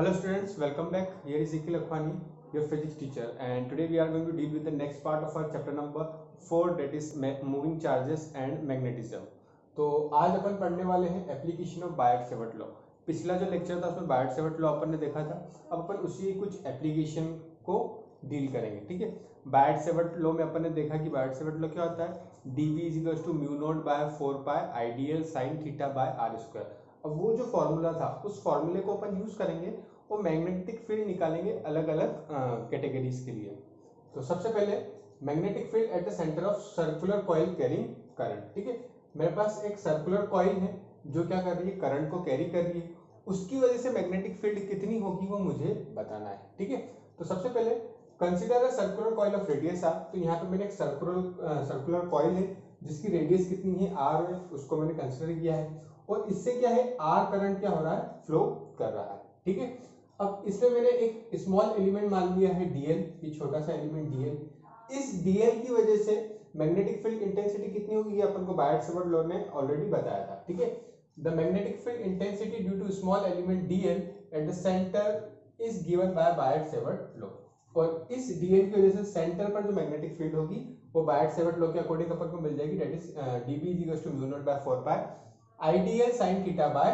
Hello students, welcome back. Here is Ikhil Akhwani, your physics teacher and today we are going to deal with the next part of our chapter number 4 that is moving charges and magnetism. तो आज अपन पढ़ने वाले हैं application of Biot Savart law पिछला जो lecture था उसमें बायट Savart law अपन ने देखा था अब अपन उसी कुछ एप्लीकेशन को डील करेंगे ठीक है बायट सेवर्ट लॉ में अपन ने देखा कि बायट सेवर्ट लॉ क्या होता है D B is to mu naught by four pi ideal sine theta by R square अब वो जो फॉर्मूला था, उस फॉर्मूले को अपन यूज़ करेंगे, वो मैग्नेटिक फ़ील्ड निकालेंगे अलग अलग कैटेगरीज के लिए। तो सबसे पहले magnetic field at the centre of circular coil carrying current ठीक है? मेरे पास एक सर्कुलर कॉइल है, जो क्या कर रही है? करंट को कैरी कर रही है। उसकी वजह से मैग्नेटिक फ़ील्ड कितनी होगी वो मुझे बताना है, ठीक है? तो सबसे पहले consider a circular coil of radius R तो यहाँ पे मैंने एक सर्कुलर सर्कुलर कॉइल है। जिसकी रेडियस कितनी है आर उसको मैंने कंसिडर किया है। और इससे क्या है आर करंट क्या हो रहा है फ्लो कर रहा है, ठीक है? अब इसमें मैंने एक स्मॉल एलिमेंट मान लिया है डीएल ये छोटा सा एलिमेंट डीएल इस डीएल की वजह से मैग्नेटिक फ़ील्ड इंटेंसिटी कितनी होगी, ये अपन को बायट सेवर्ट लॉ ने ऑलरेडी बताया था, ठीक है? The magnetic field intensity due to small element DL at the centre is given by Biot Savart law और इस डीएल की वजह से सेंटर पर जो मैग्नेटिक फ़ील्ड होगी वो बायट सेवर्ट लॉ के अकॉर्डिंग अपन को मिल जाएगी that is DB is equals to mu naught by 4 pi ideal sine theta by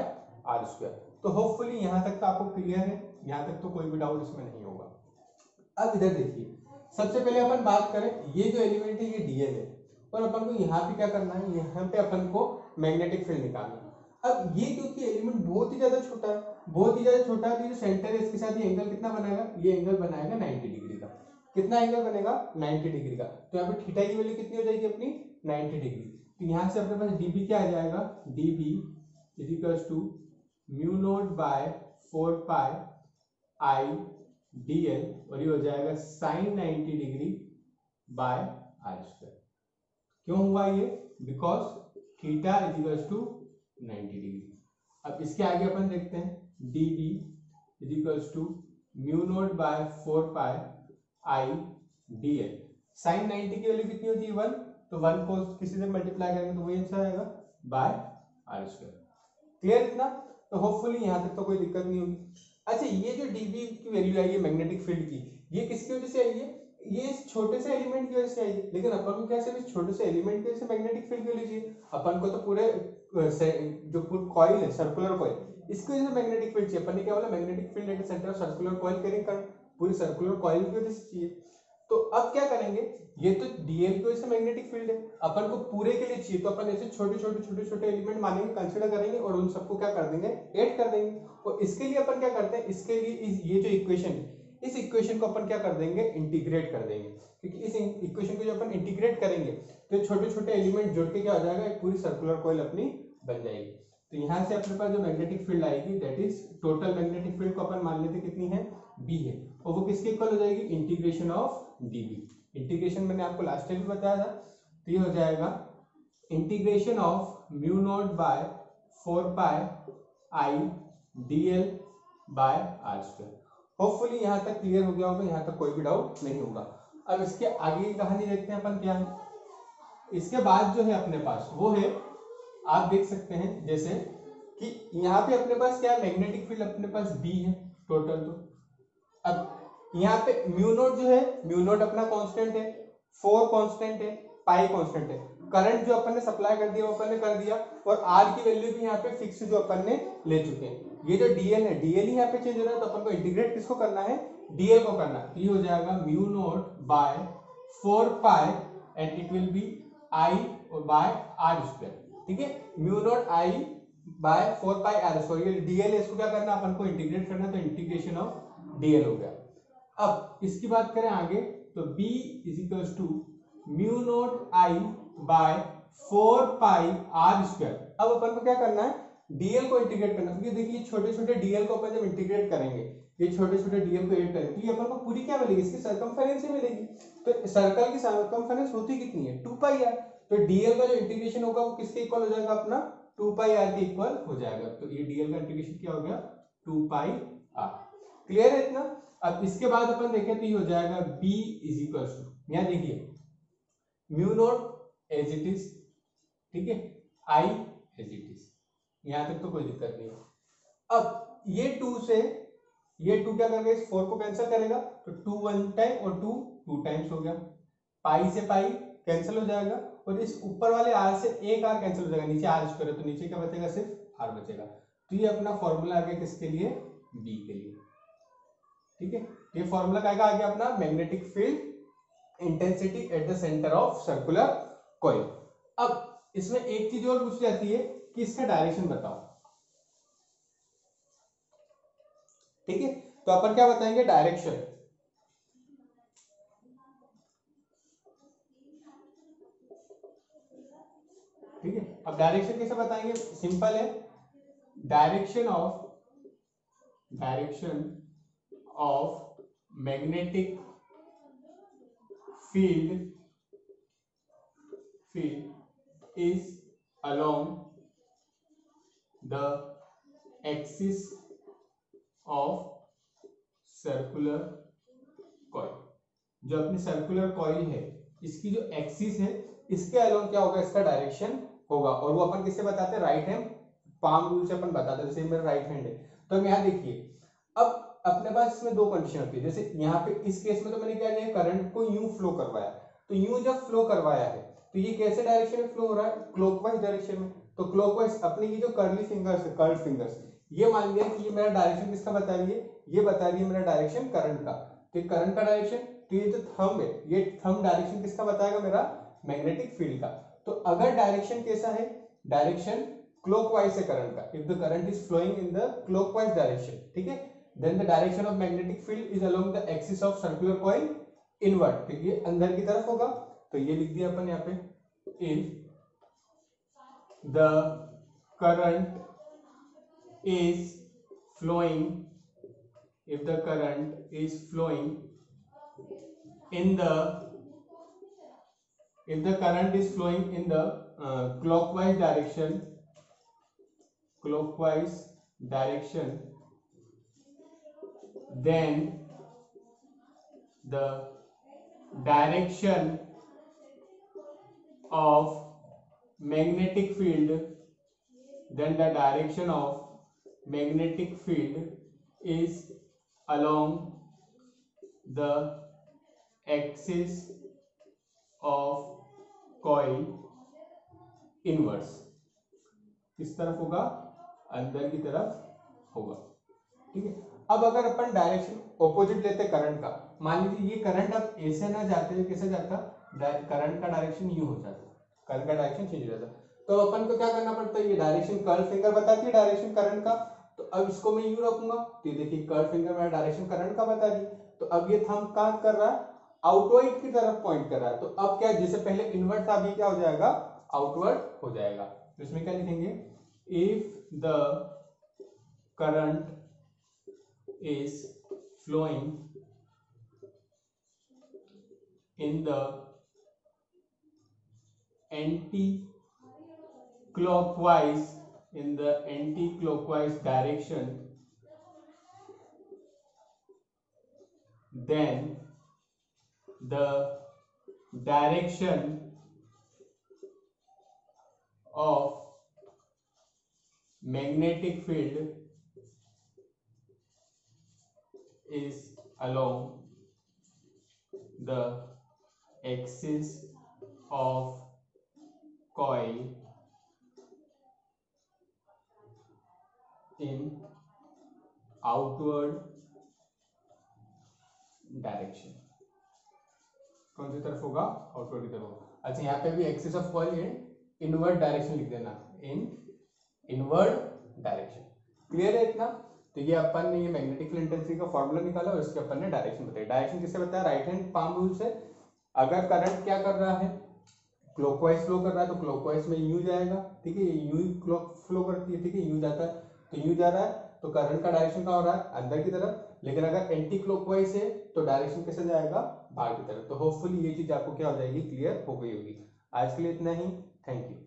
R square तो होपफुली यहाँ तक तो आपको क्लियर है, यहाँ तक तो कोई भी डाउट इसमें नहीं होगा। अब इधर देखिए, सबसे पहले अपन बात करें, ये जो एलिमेंट है, ये डीएल है। और अपन को यहाँ पे क्या करना है, यहाँ पे अपन को मैग्नेटिक फ़ील्ड निकालना है। अब ये क्योंकि एलिमेंट बहुत ही ज़्यादा छोटा है, बहुत ही ज़्यादा छोटा है तो जो सेंटर है, इसके साथ ये एंगल कितना बनाएगा? ये एंगल बनाएगा 90 डिग्री का। कितना एंगल बनेगा? 90 डिग्री का। तो यहाँ पे थीटा की वैल्यू कितनी हो जाएगी अपनी? 90 डिग्री तो यहाँ से अपने पास dB क्या आ जाएगा? dB is equals to mu naught by four pi I D L और ये हो जाएगा sine 90 degree by R square क्यों हुआ ये? Because theta is equals to 90 degree अब इसके आगे अपन देखते हैं। D B is equals to mu naught by four pi I D L sine 90 की वैल्यू कितनी होती है वन तो वन को किसी से मल्टीप्लाई करेंगे तो वही आंसर आएगा बाय आर स्क्वायर क्लियर इतना तो होपफुली यहाँ तक तो कोई दिक्कत नहीं होगी। अच्छा ये जो डीबी की वैल्यू आई है मैग्नेटिक फ़ील्ड की, ये किसकी वजह से आई है? ये इस छोटे से एलिमेंट की वजह से आई लेकिन अपन को क्या सिर्फ़ इस छोटे से एलिमेंट की वजह से मैग्नेटिक फ़ील्ड क्यों लीजिए अपन को तो पूरे जो कॉइल है सर्कुलर कॉइल इसकी वजह से मैग्नेटिक फ़ील्ड चाहिए। अपन ने क्या बोला? Magnetic field at centre of circular coil carrying कर पूरी सर्कुलर कॉइल की वजह से चाहिए। तो अब क्या करेंगे? ये तो डीएल की वजह से मैग्नेटिक फ़ील्ड है। अपन को पूरे के लिए चाहिए तो अपन ऐसे छोटे छोटे छोटे छोटे एलिमेंट मानेंगे कंसिडर करेंगे और उन सबको क्या कर देंगे? एड कर देंगे। और इसके लिए अपन क्या करते हैं? इसके लिए इस, ये जो इक्वेशन है, इस इक्वेशन को अपन क्या कर देंगे? इंटीग्रेट कर देंगे। क्योंकि इस इक्वेशन को जो अपन इंटीग्रेट करेंगे तो छोटे छोटे एलिमेंट जोड़ के क्या हो जाएगा? एक पूरी सर्कुलर कॉइल अपनी बन जाएगी। तो यहाँ से अपने पास जो मैग्नेटिक फ़ील्ड आएगी that is total magnetic field को अपन मान लेते कितनी है? बी है। और वो किसके इक्वल हो जाएगी? इंटीग्रेशन ऑफ़ डीबी इंटीग्रेशन मैंने आपको लास्ट टाइम भी बताया था। तो ये हो जाएगा integration of mu naught by four pi I D L by R square hopefully यहाँ तक क्लियर हो गया होगा, यहाँ तक कोई भी डाउट नहीं होगा। अब इसके आगे की कहानी देखते हैं अपन क्या। है इसके बाद जो है अपने पास, वो है आप देख सकते हैं जैसे कि यहाँ पे अपने पास क्या मैग्नेटिक फ़ील्ड अपने पास बी है टोटल तो। अब यहाँ पे म्यू नोट जो है म्यू नोट अपना कांस्टेंट है फोर कांस्टेंट है पाई कांस्टेंट है। करंट जो अपन ने सप्लाई कर दिया, वो अपन ने कर दिया और आर की वैल्यू भी यहाँ पे फिक्स जो अपन ने ले चुके हैं। ये जो डीएल है डीएल ही यहाँ पे चेंज हो रहा है तो अपन को इंटीग्रेट किसको करना है? डीएल को करना है। ये हो जाएगा mu naught by four pi and it will be I और बाय आर स्क्वायर ठीक है? Mu naught I by four pi R ये डीएल इसको क्या करना अपन को इंटीग्रेट करना तो इंटीग्रेशन ऑफ़ डीएल हो गया। अब, इसकी बात करें आगे तो b is equal to mu naught I by four pi R square. अब अपन को क्या करना है? डीएल को इंटीग्रेट करना क्योंकि देखिए छोटे छोटे डीएल को अपन जब इंटीग्रेट करेंगे, ये छोटे छोटे डीएल को ऐड करेंगे तो ये अपन को पूरी क्या मिलेगी? इसकी सरकमफेरेंस ही मिलेगी। तो सर्कल की सरकमफेरेंस होती कितनी है? टू पाई आर तो डीएल का जो इंटीग्रेशन होगा वो किसके इक्वल हो जाएगा अपना? टू पाई आर के इक्वल हो जाएगा। तो ये डीएल का इंटीग्रेशन क्या हो गया? टू पाई आर क्लियर है इतना? अब इसके बाद अपन देखें तो ये हो जाएगा b इज़ इक्वल टू यहाँ देखिए mu nought as it is ठीक है? आई एज इट इज़ यहाँ तक तो कोई दिक्कत नहीं है। अब ये टू से, ये टू क्या करेगा? इस फोर को कैंसिल करेगा। तो टू वन टाइम और टू टू टाइम्स हो गया। पाई से पाई कैंसिल हो जाएगा। और इस ऊपर वाले आर से एक आर कैंसिल हो जाएगा, नीचे आर स्क्वायर है तो नीचे क्या बचेगा? सिर्फ़ आर बचेगा। तो ये अपना फॉर्मूला आ गया किसके लिए? बी के लिए। ठीक है? ये फॉर्मूला क्या आ गया अपना magnetic field intensity at the centre of circular coil अब इसमें एक चीज़ और पूछ जाती है कि इसका डायरेक्शन बताओ। ठीक है? तो अपन क्या बताएँगे? डायरेक्शन ठीक है? अब डायरेक्शन कैसे बताएँगे? सिंपल है। Direction of direction of magnetic field field is along the axis of circular coil जो अपनी सर्कुलर कॉइल है, इसकी जो एक्सिस है, इसके अलोंग क्या होगा? इसका डायरेक्शन होगा। और वो अपन किससे बताते हैं? राइट हैंड पाम रूल से अपन बताते हैं जैसे मेरा राइट हैंड है। तो हम यहाँ देखिए, अब अपने पास इसमें दो कंडीशन होती है। जैसे यहाँ पे इस केस में तो मैंने क्या किया करंट को यूँ फ्लो करवाया। तो यूँ जब फ्लो करवाया है तो ये कैसे डायरेक्शन में फ्लो हो रहा है? क्लॉकवाइज डायरेक्शन में। तो क्लॉकवाइज अपनी ये जो कर्ली फिंगर्स है कर्ल फिंगर्स ये मान लिया कि ये मेरा डायरेक्शन किसका बता रही है? ये बता रही है मेरा डायरेक्शन करंट का। तो करंट का डायरेक्शन तो ये जो थंब है, ये थंब डायरेक्शन किसका बताएगा मेरा? मैग्नेटिक फ़ील्ड का। तो अगर डायरेक्शन कैसा है? डायरेक्शन क्लॉकवाइज है करंट का। If the current is flowing in the clockwise direction ठीक है? Then the direction of magnetic field is along the axis of circular coil inward ठीक है? अंदर की तरफ़ होगा। तो ये लिख दिया अपन यहाँ पे। If the current is flowing, if the current is flowing in the if the current is flowing in the uh, clockwise direction clockwise direction then the direction of magnetic field then the direction of magnetic field is along the axis of coil inverse किस तरफ़ होगा? अंदर की तरफ़ होगा। ठीक है? अब अगर अपन डायरेक्शन ऑपोजिट लेते करंट का, मान लीजिए ये करंट अब ऐसे ना जाते कैसे जाता? करंट का डायरेक्शन यू हो जाता। करंट का डायरेक्शन चेंज हो जाता। तो अपन को क्या करना पड़ता है? ये डायरेक्शन कर्ल फिंगर बताती है डायरेक्शन करंट का। तो अब इसको मैं यू रखूँगा। तो देखिए कर्ल फिंगर मेरा डायरेक्शन करंट का बता दी। तो अब ये थम कहाँ कर रहा है? आउटवर्ड की तरफ़ पॉइंट कर रहा है। तो अब क्या जैसे पहले इनवर्ट था, अभी क्या हो जाएगा? आउटवर्ड हो जाएगा। तो इसमें क्या लिखेंगे? If the current is flowing in the anti-clockwise, in the anti-clockwise direction, then the direction of magnetic field is along the axis of coil in outward direction. कौन सी तरफ़ होगा? आउटवर्ड की तरफ़ होगा। अच्छा यहाँ पे भी axis of coil in inward direction लिख देना। इन इनवर्ड डायरेक्शन क्लियर है इतना? तो ये अपन ने ये मैग्नेटिक इंटेंसिटी का फॉर्मूला निकाला और इसके अपन ने डायरेक्शन बताई डायरेक्शन किससे बताया? राइट हैंड पाम रूल से। अगर करंट क्या कर रहा है? क्लॉकवाइज फ्लो कर रहा है तो क्लॉकवाइज में यू जाएगा। ठीक है, यू क्लॉक फ्लो करती है, ठीक है यू जाता है। तो यू जा रहा है तो करंट का डायरेक्शन क्या हो रहा है? अंदर की तरफ़। लेकिन अगर एंटी क्लॉकवाइज है तो डायरेक्शन कैसे जाएगा? बाहर की तरफ़। तो होपफुली ये चीज़ आपको क्या हो जाएगी? क्लियर हो गई होगी। आज के लिए इतना ही। Thank you